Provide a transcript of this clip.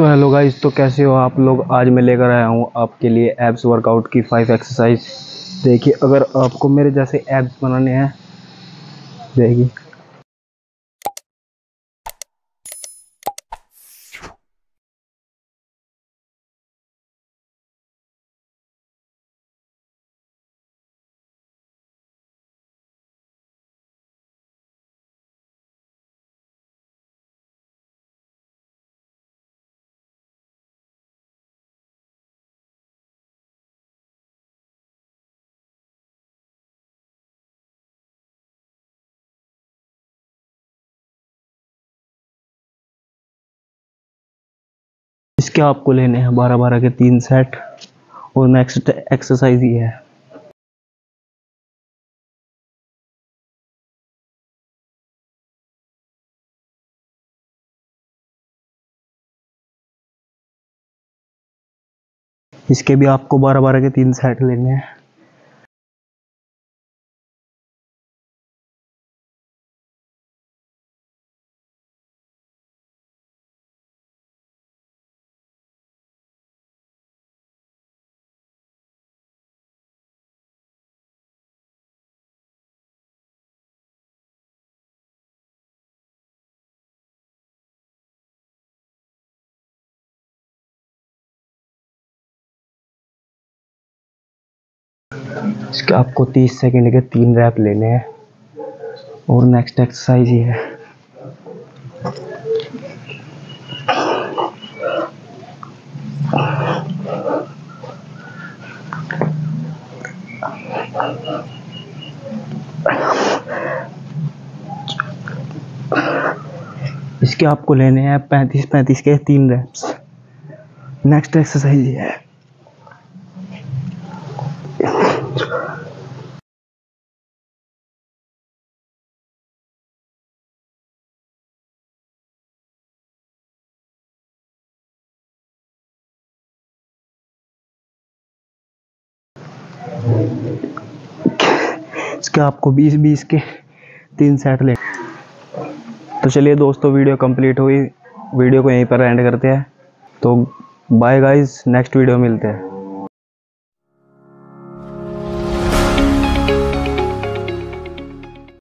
तो hello guys तो कैसे हो आप लोग? आज मैं लेकर आया हूँ आपके लिए एब्स वर्कआउट की फाइव एक्सरसाइज देखिए, अगर आपको मेरे जैसे एब्स बनाने हैं, देखिए। इसके आपको लेने हैं बारह बारह के तीन सेट और नेक्स्ट एक्सरसाइज ये है। इसके भी आपको बारह बारह के तीन सेट लेने हैं। इसके आपको 30 सेकंड के तीन रैप लेने हैं। और नेक्स्ट एक्सरसाइज ये है। इसके आपको लेने हैं पैंतीस पैंतीस के तीन रैप्स। नेक्स्ट एक्सरसाइज ये है। इसके आपको 20 20 के तीन सेट ले। तो चलिए दोस्तों वीडियो कंप्लीट हुई। वीडियो को यहीं पर एंड करते हैं। तो बाय गाइस नेक्स्ट वीडियो मिलते हैं।